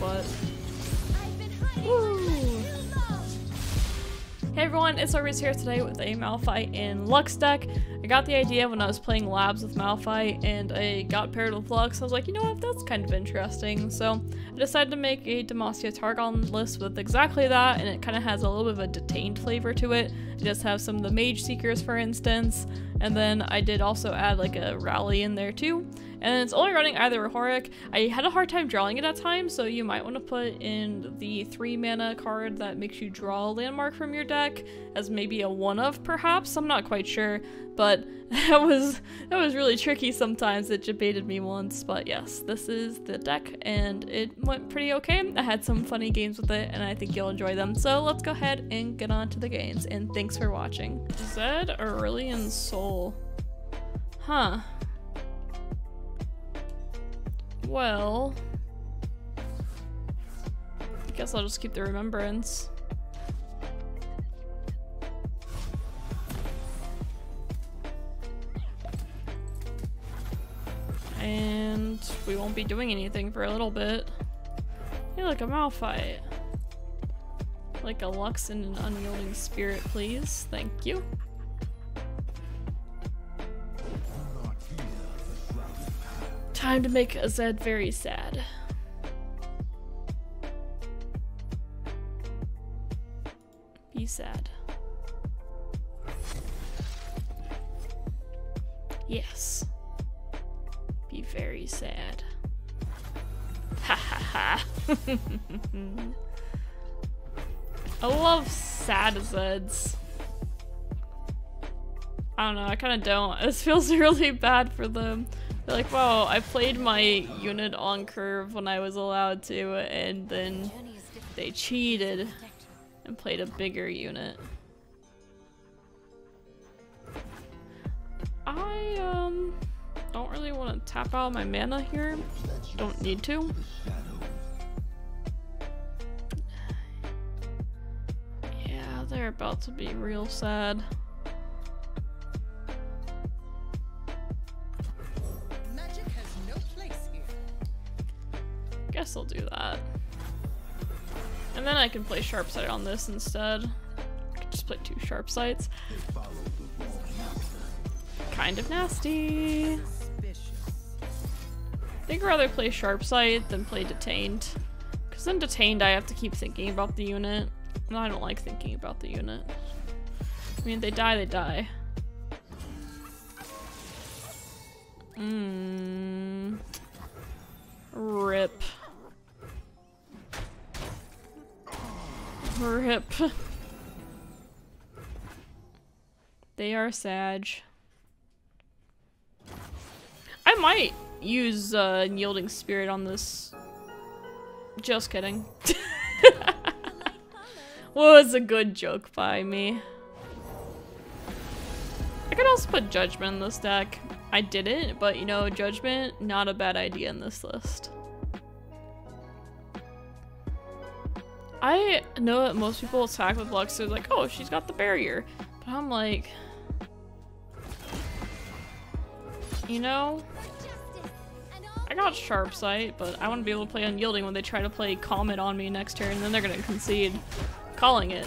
but... Woo! Hey everyone, it's Arby's here today with a Malphite in Lux deck. I got the idea when I was playing labs with Malphite and I got paired with Lux. I was like, you know what, that's kind of interesting. So I decided to make a Demacia Targon list with exactly that and it kind of has a little bit of a detained flavor to it. I just have some of the Mage Seekers for instance and then I did also add like a Rally in there too and it's only running either Horik. I had a hard time drawing it at times, so you might want to put in the 3 mana card that makes you draw a landmark from your deck as maybe a one of perhaps, I'm not quite sure, but that was that was really tricky sometimes, it debated me once, but yes, this is the deck and it went pretty okay. I had some funny games with it and I think you'll enjoy them, so let's go ahead and get on to the games, and thanks for watching. Zed Aurelion Huh. Well... I guess I'll just keep the remembrance. And we won't be doing anything for a little bit. Hey, look, a Malphite. Like a Lux and an Unyielding Spirit, please. Thank you. Time to make a Zed very sad. Be sad. Yes. Be very sad. Ha ha ha. I love sad Zeds. I don't know, I kinda don't. This feels really bad for them. They're like, wow, I played my unit on curve when I was allowed to, and then they cheated and played a bigger unit. I, um, don't really want to tap out my mana here. Don't need to. Yeah, they're about to be real sad. I'll do that. And then I can play Sharp Sight on this instead. Just play two Sharp Sights. Kind of nasty. I think I'd rather play Sharp Sight than play Detained. Because then Detained I have to keep thinking about the unit. And I don't like thinking about the unit. I mean, they die, they die. Mmm. Rip. Rip. they are Sag. I might use uh, Yielding Spirit on this. Just kidding. Was a good joke by me. I could also put Judgment in this deck. I didn't, but you know, Judgment, not a bad idea in this list. I know that most people attack with Lux, they're like, oh, she's got the barrier. But I'm like, you know, I got Sharp Sight, but I want to be able to play Unyielding when they try to play Comet on me next turn, then they're going to concede. Calling it.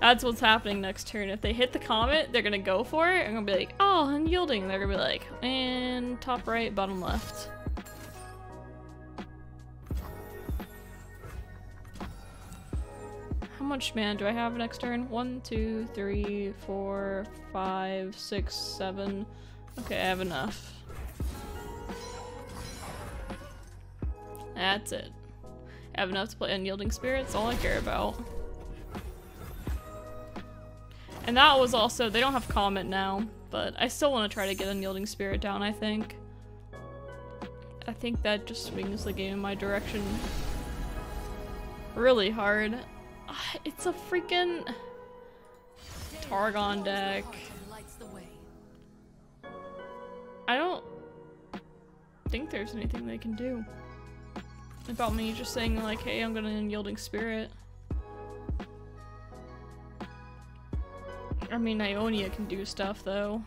That's what's happening next turn. If they hit the Comet, they're going to go for it. I'm to be like, oh, Unyielding. They're to be like, and top right, bottom left. How much mana do I have next turn? One, two, three, four, five, six, seven. Okay, I have enough. That's it. I have enough to play Unyielding Spirits, all I care about. And that was also, they don't have Comet now, but I still want to try to get Unyielding Spirit down, I think. I think that just swings the game in my direction really hard. It's a freaking Targon deck. I don't think there's anything they can do about me just saying like, hey, I'm gonna Unyielding Spirit. I mean, Ionia can do stuff though.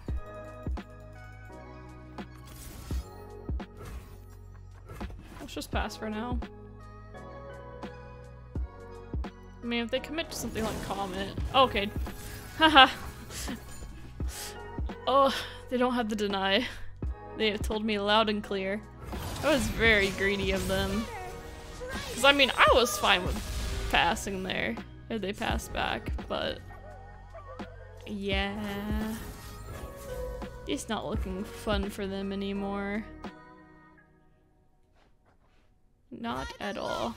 Let's just pass for now. Mean, if they commit to something like Comet. Okay. Haha. oh, they don't have the deny. They have told me loud and clear. That was very greedy of them. Because, I mean, I was fine with passing there if they passed back, but yeah. It's not looking fun for them anymore. Not at all.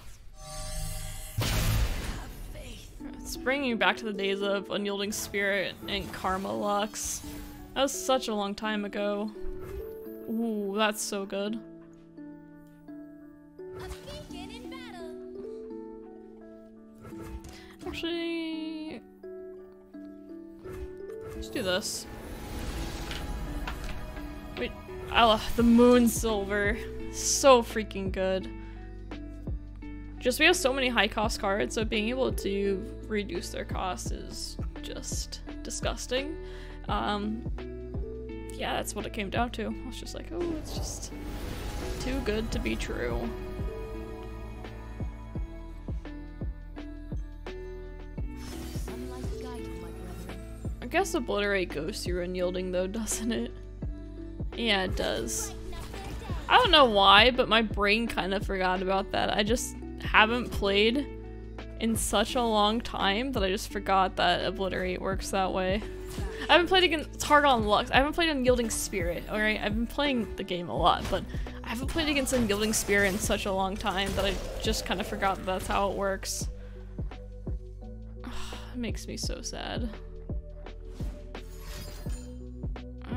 It's bringing me back to the days of Unyielding Spirit and Karma Lux. That was such a long time ago. Ooh, that's so good. Actually, let's do this. Wait, oh, the moon silver, so freaking good. Just we have so many high cost cards, so being able to reduce their cost is just disgusting. Um, yeah, that's what it came down to. I was just like, oh, it's just too good to be true. I guess Obliterate goes through Unyielding though, doesn't it? Yeah, it does. I don't know why, but my brain kind of forgot about that. I just haven't played in such a long time that I just forgot that Obliterate works that way. I haven't played against Targon Lux. I haven't played Unyielding Spirit, alright? I've been playing the game a lot, but I haven't played against Unyielding Spirit in such a long time that I just kind of forgot that that's how it works. it makes me so sad.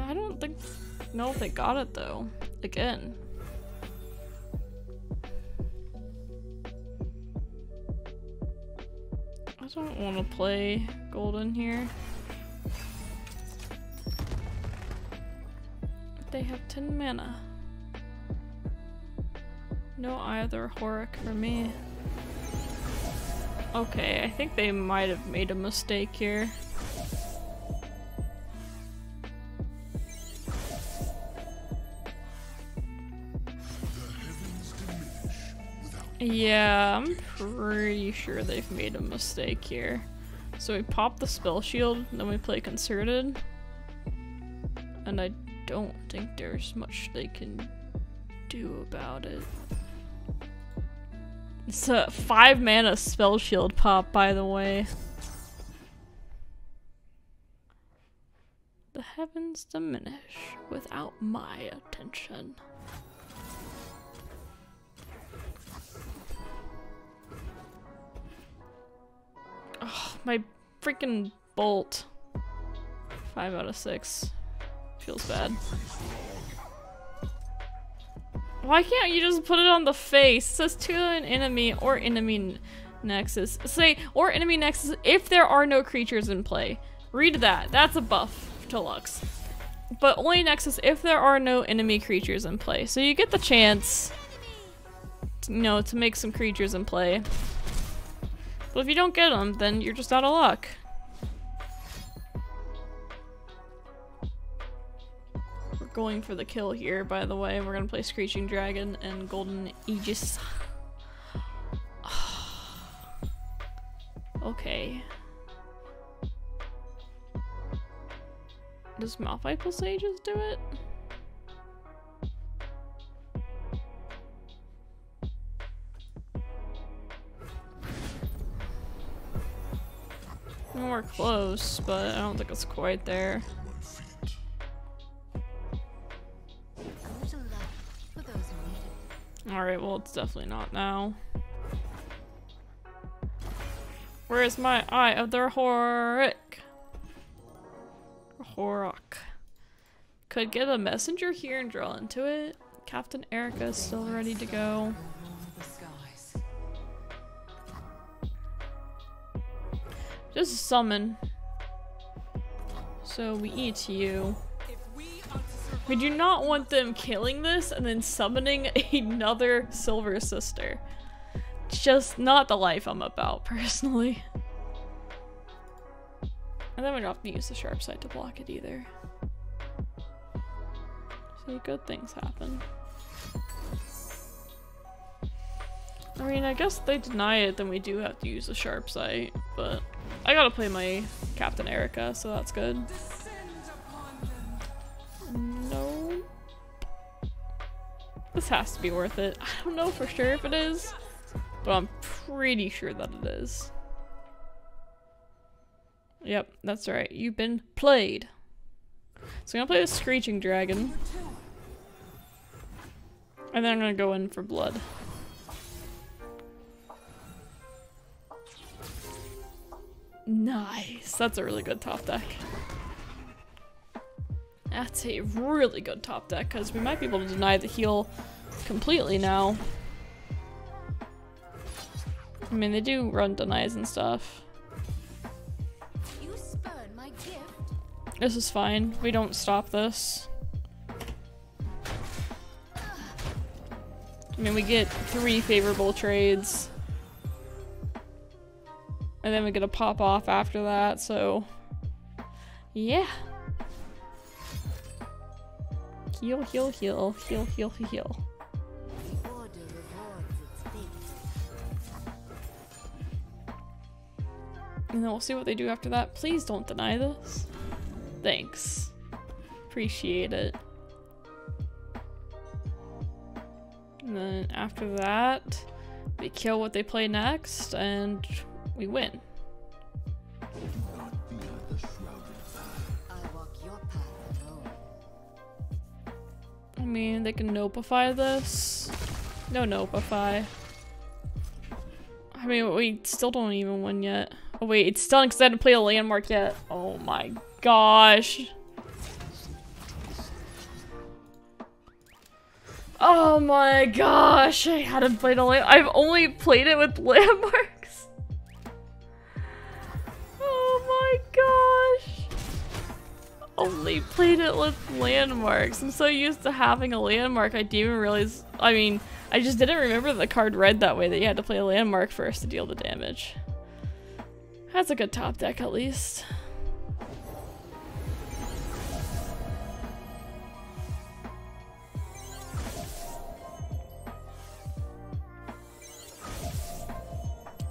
I don't think if they got it though. Again. I don't want to play golden here. They have 10 mana. No either Horik for me. Okay, I think they might have made a mistake here. Yeah, I'm pretty sure they've made a mistake here. So we pop the spell shield, then we play concerted. And I don't think there's much they can do about it. It's a five mana spell shield pop, by the way. The heavens diminish without my attention. My freaking bolt. Five out of six. Feels bad. Why can't you just put it on the face? It says to an enemy or enemy nexus. Say, or enemy nexus if there are no creatures in play. Read that. That's a buff to Lux. But only nexus if there are no enemy creatures in play. So you get the chance, you know, to make some creatures in play. But if you don't get them, then you're just out of luck. We're going for the kill here, by the way. We're gonna play Screeching Dragon and Golden Aegis. okay. Does Malphite plus Aegis do it? We're close, but I don't think it's quite there. Alright, well it's definitely not now. Where is my eye oh, of the Horik? Horok. Could get a messenger here and drill into it. Captain Erica is still ready to go. Just summon. So we eat you. We do not want them killing this and then summoning another Silver Sister. Just not the life I'm about, personally. And then we don't have to use the sharp sight to block it either. So good things happen. I mean, I guess they deny it, then we do have to use the sharp sight, but I gotta play my Captain Erica, so that's good. No. This has to be worth it. I don't know for sure if it is, but I'm pretty sure that it is. Yep, that's right. You've been played. So I'm gonna play the Screeching Dragon. And then I'm gonna go in for blood. Nice. That's a really good top deck. That's a really good top deck because we might be able to deny the heal completely now. I mean, they do run denies and stuff. This is fine. We don't stop this. I mean, we get three favorable trades. And then we get a pop off after that, so... Yeah. Heal, heal, heal, heal, heal, heal. And then we'll see what they do after that. Please don't deny this. Thanks. Appreciate it. And then after that, we kill what they play next, and we win. I mean, they can Nopeify this. No Nopeify. I mean, we still don't even win yet. Oh wait, it's still because I didn't play a landmark yet. Oh my gosh. Oh my gosh, I hadn't played a land- I've only played it with landmarks. Only played it with landmarks. I'm so used to having a landmark, I didn't even realize- I mean, I just didn't remember the card read that way, that you had to play a landmark first to deal the damage. That's a good top deck, at least.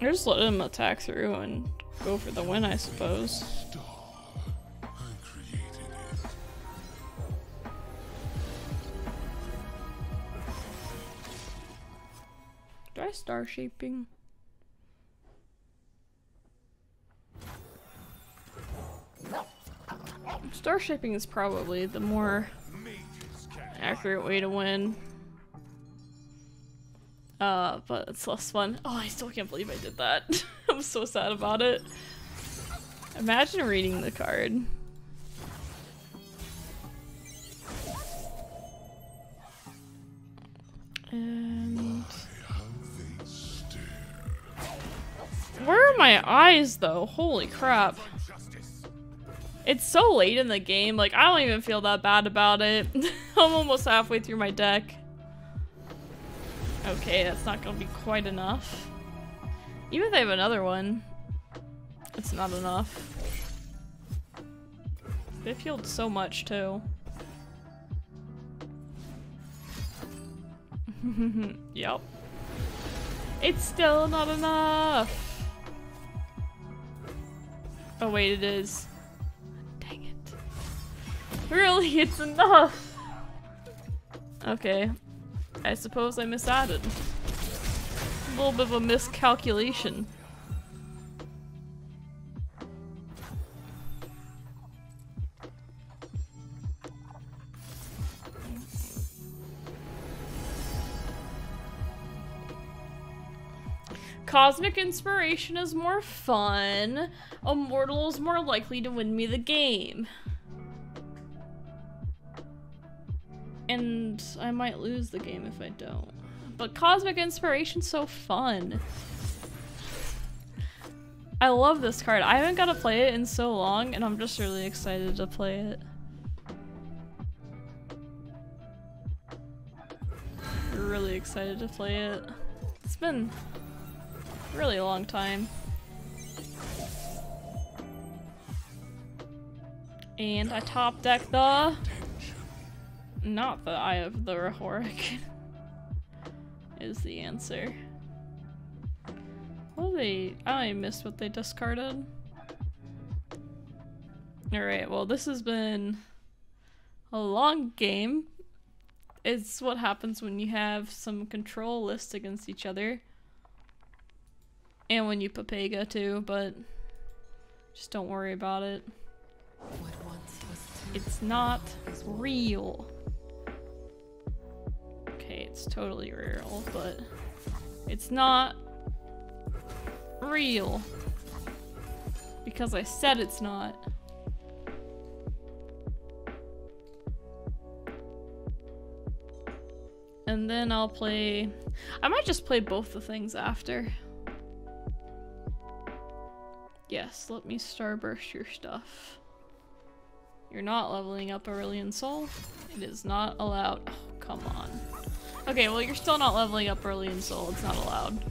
I just let him attack through and go for the win, I suppose. Star shaping. Star shaping is probably the more accurate way to win. Uh, but it's less fun. Oh, I still can't believe I did that. I'm so sad about it. Imagine reading the card. And... my eyes, though? Holy crap. It's so late in the game, like, I don't even feel that bad about it. I'm almost halfway through my deck. Okay, that's not gonna be quite enough. Even if I have another one, it's not enough. They healed so much, too. yep. It's still not enough! Oh wait, it is. Dang it. Really, it's enough! Okay, I suppose I misadded. A little bit of a miscalculation. Cosmic Inspiration is more fun. Immortal is more likely to win me the game. And I might lose the game if I don't. But Cosmic Inspiration's so fun. I love this card. I haven't got to play it in so long, and I'm just really excited to play it. Really excited to play it. It's been really long time. And I top deck the not the Eye of the Rhotoric is the answer. they oh, I missed what they discarded. Alright, well this has been a long game. It's what happens when you have some control lists against each other. And when you Papega too, but just don't worry about it. It's not real. Okay, it's totally real, but it's not real. Because I said it's not. And then I'll play... I might just play both the things after. Yes, let me starburst your stuff. You're not leveling up Aurelion Sol. It is not allowed. Oh, come on. Okay, well you're still not leveling up Aurelion Sol. It's not allowed.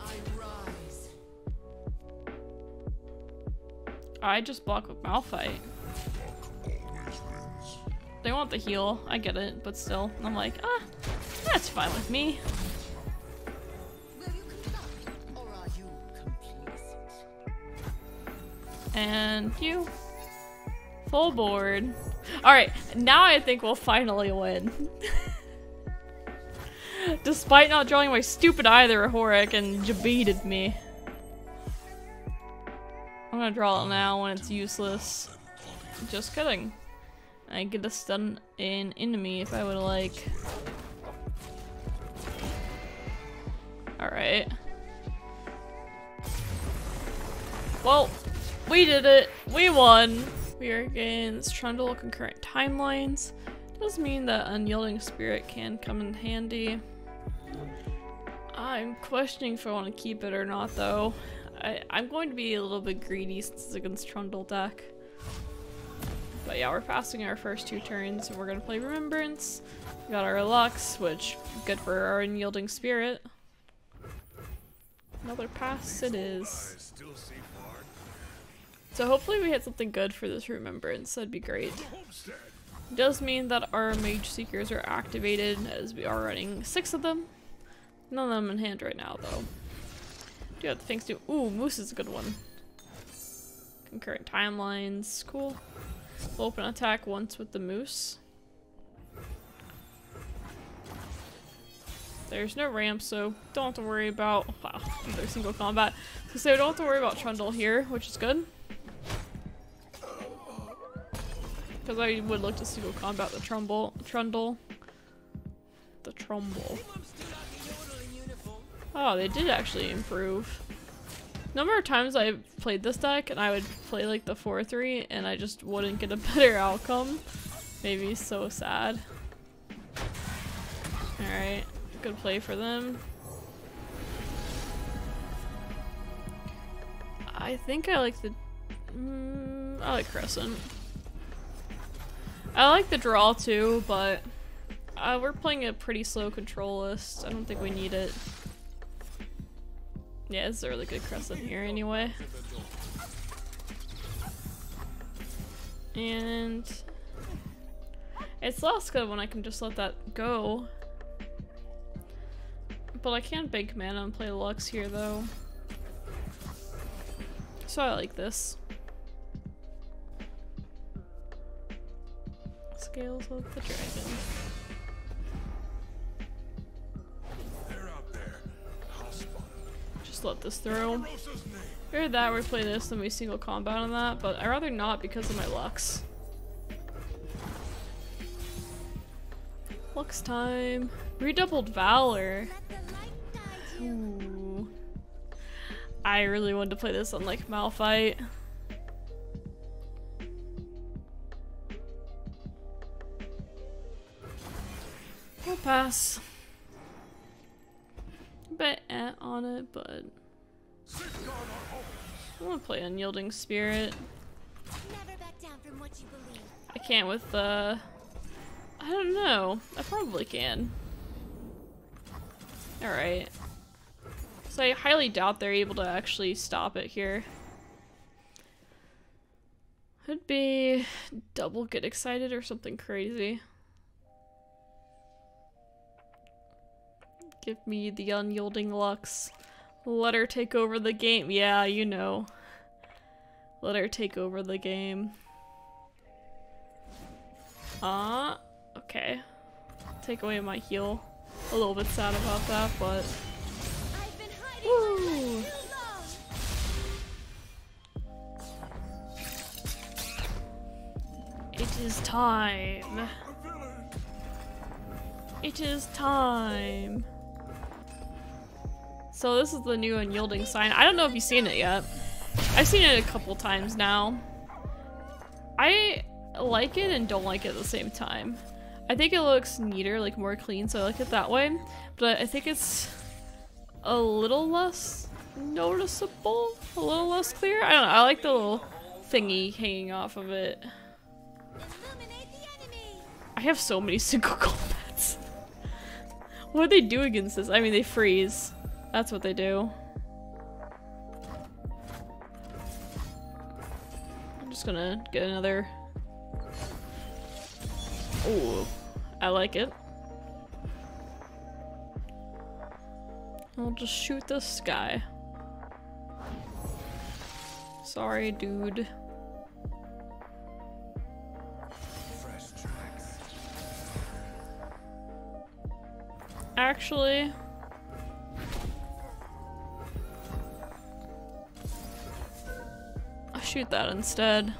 I rise. I just block with Malphite. They want the heal, I get it, but still, I'm like, ah, that's fine with me. And you. Full board. Alright, now I think we'll finally win. Despite not drawing my stupid either Horik and debated me. I'm gonna draw it now when it's useless. Just kidding. I get a stun an enemy if I would like. Alright. Well, we did it! We won! We are against Trundle concurrent timelines. Does mean that Unyielding Spirit can come in handy. I'm questioning if I want to keep it or not though. I, I'm going to be a little bit greedy since it's against Trundle deck. But yeah, we're passing our first two turns, and we're gonna play Remembrance. We got our Lux, which good for our Unyielding Spirit. Another pass it is. So hopefully we hit something good for this Remembrance, that'd be great. It does mean that our Mage Seekers are activated, as we are running six of them. None of them in hand right now, though. Do have the things to- ooh, Moose is a good one. Concurrent timelines, cool. We'll open attack once with the Moose. There's no ramp, so don't have to worry about- wow, another single combat. So we don't have to worry about Trundle here, which is good. Because I would look to single combat the Trumbull- Trundle. The Trumbull. Oh, they did actually improve. Number of times I played this deck and I would play like the 4-3 and I just wouldn't get a better outcome. Maybe so sad. Alright, good play for them. I think I like the... Mm, I like Crescent. I like the draw too, but uh, we're playing a pretty slow control list. I don't think we need it. Yeah, it's a really good crescent here anyway. And it's less good when I can just let that go. But I can't bank mana and play Lux here though. So I like this. Scales of the Dragon. Just let this through. Or that, we play this, then we single combat on that, but i rather not because of my Lux. Lux time. Redoubled Valor. Ooh. I really wanted to play this on like Malphite. We'll pass. Bet on it, but I want to play Unyielding Spirit. I can't with the. Uh, I don't know. I probably can. Alright. So I highly doubt they're able to actually stop it here. Could be double get excited or something crazy. Give me the unyielding Lux. Let her take over the game. Yeah, you know. Let her take over the game. Ah, uh, okay. Take away my heal. A little bit sad about that, but... is time. It is time. So this is the new unyielding sign. I don't know if you've seen it yet. I've seen it a couple times now. I like it and don't like it at the same time. I think it looks neater, like more clean, so I like it that way. But I think it's a little less noticeable, a little less clear. I don't know, I like the little thingy hanging off of it. I have so many single combats. what do they do against this? I mean, they freeze. That's what they do. I'm just gonna get another... Ooh, I like it. I'll just shoot this guy. Sorry, dude. Actually, I'll shoot that instead.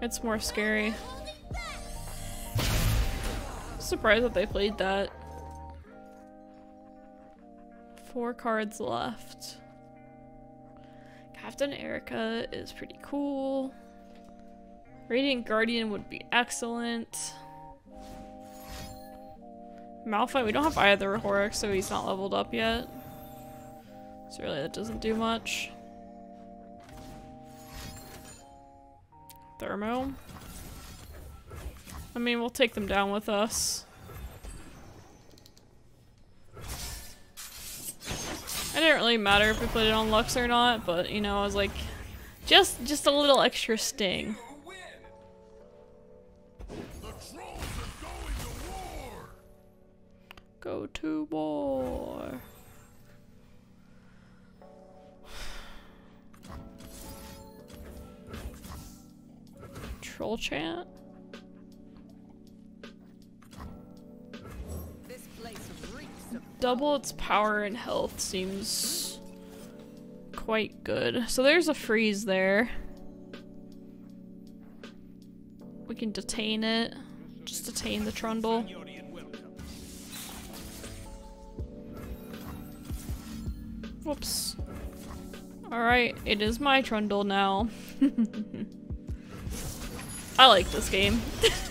It's more scary. Surprised that they played that. Four cards left. Captain Erica is pretty cool. Radiant Guardian would be excellent. Malphite, we don't have either Horik, so he's not leveled up yet. So really that doesn't do much. Thermo. I mean, we'll take them down with us. It didn't really matter if we put it on Lux or not, but you know, I was like, just just a little extra sting. Go to war. troll chant? Double its power and health seems quite good. So there's a freeze there. We can detain it. Just detain the Trundle. It is my Trundle now. I like this game.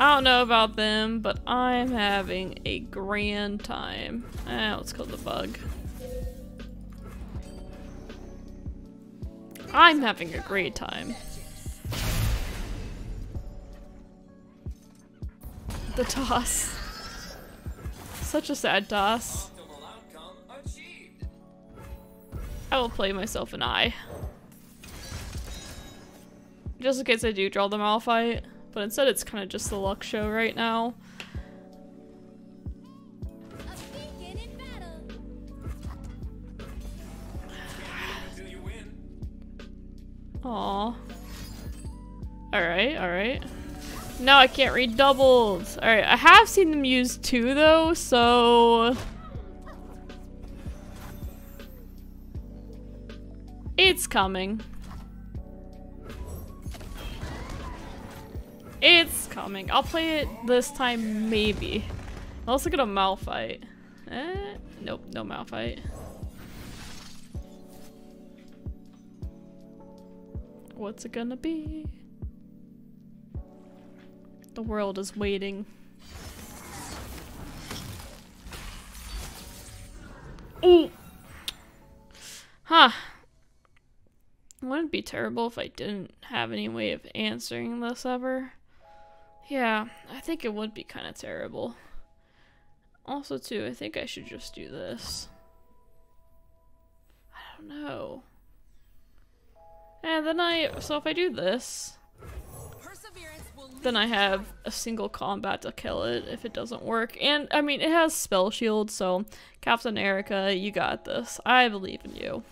I don't know about them, but I'm having a grand time. Ah, let's call the bug. I'm having a great time. The toss. Such a sad toss. I will play myself an eye. Just in case I do draw the Malphite. But instead it's kind of just the luck show right now. Aw. Alright, alright. Now I can't read doubles. Alright, I have seen them use two though, so... coming. It's coming. I'll play it this time, maybe. I'll also get a Malphite. Eh, nope, no Malphite. What's it gonna be? The world is waiting. Ooh! Huh. Wouldn't it be terrible if I didn't have any way of answering this ever? Yeah, I think it would be kind of terrible. Also, too, I think I should just do this. I don't know. And then I, so if I do this, then I have a single combat to kill it if it doesn't work. And, I mean, it has spell shield, so Captain Erica, you got this. I believe in you.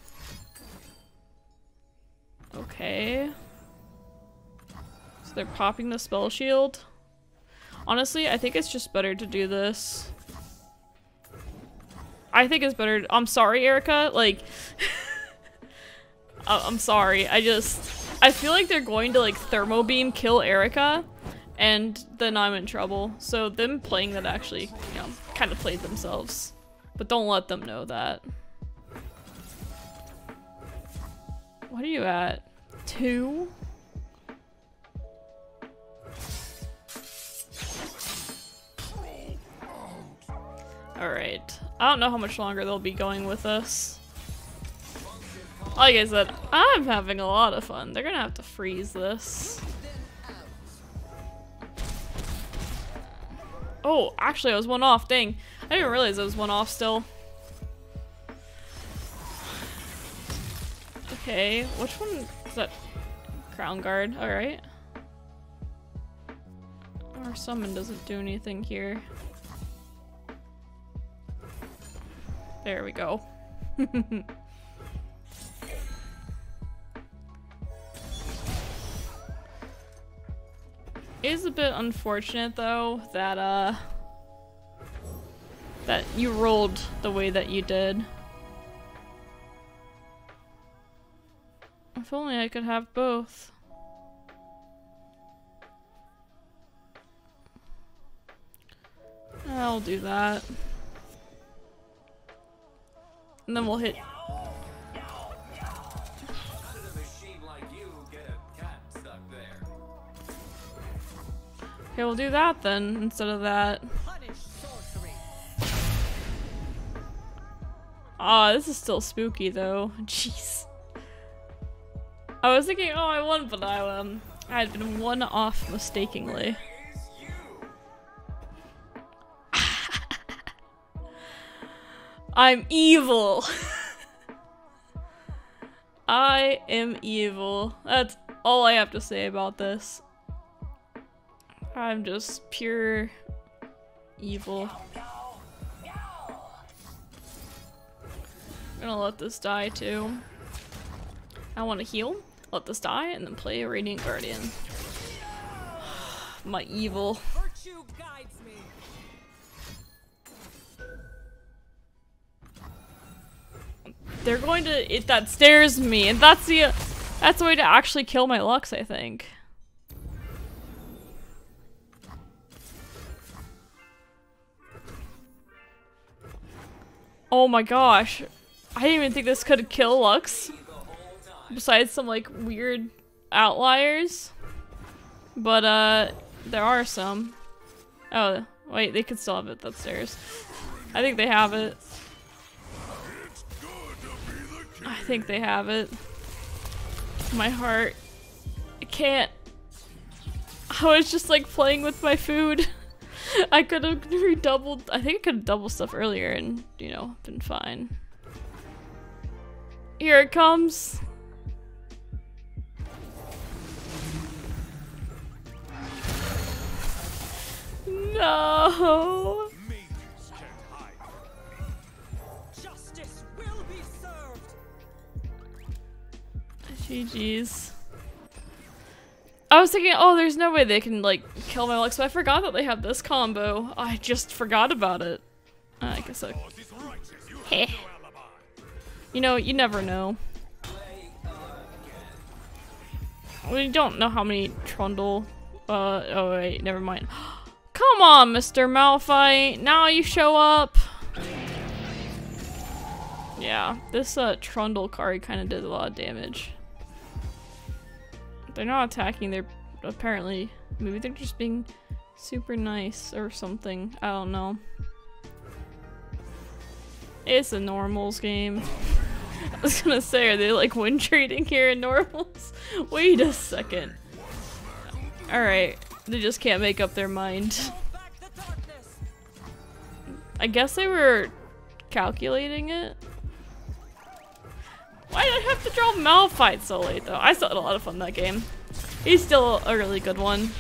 Okay. So they're popping the spell shield. Honestly, I think it's just better to do this. I think it's better- I'm sorry, Erica, like- I'm sorry, I just- I feel like they're going to like thermo beam kill Erica and then I'm in trouble. So them playing that actually, you know, kind of played themselves. But don't let them know that. What are you at? Two? Alright. I don't know how much longer they'll be going with us. Like I said, I'm having a lot of fun. They're gonna have to freeze this. Oh, actually I was one off, dang. I didn't realize I was one off still. Okay, which one is that? Crown Guard, alright. Our summon doesn't do anything here. There we go. Is a bit unfortunate though that uh that you rolled the way that you did. If only I could have both. I'll do that. And then we'll hit Okay, we'll do that then, instead of that. Ah, oh, this is still spooky though. Jeez. I was thinking, oh, I won, but I, um, I had been one off mistakenly. I'm evil. I am evil. That's all I have to say about this. I'm just pure evil. I'm gonna let this die too. I want to heal, let this die, and then play a Radiant Guardian. My evil. They're going to- it that stares me, and that's the- that's the way to actually kill my Lux, I think. Oh my gosh. I didn't even think this could kill Lux. Besides some like weird outliers. But uh there are some. Oh, wait, they could still have it upstairs. I think they have it. I think they have it. My heart. I can't. I was just like playing with my food. I could have redoubled. I think I could have doubled stuff earlier and, you know, been fine. Here it comes. No. GG's. I was thinking, oh, there's no way they can, like, kill my Lux, but I forgot that they have this combo. I just forgot about it. Uh, I guess I... Heh. You know, you never know. We don't know how many Trundle... Uh, oh wait, never mind. Come on, Mr. Malphite! Now you show up! Yeah, this, uh, Trundle card kind of did a lot of damage. They're not attacking, they're apparently, maybe they're just being super nice or something. I don't know. It's a normals game. I was gonna say, are they like win trading here in normals? Wait a second. Alright, they just can't make up their mind. I guess they were calculating it. Why did I have to draw Malphite so late though? I still had a lot of fun that game. He's still a really good one.